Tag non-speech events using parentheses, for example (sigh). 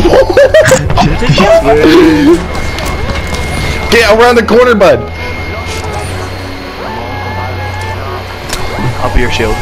(laughs) Get around the corner, bud. Up your shield.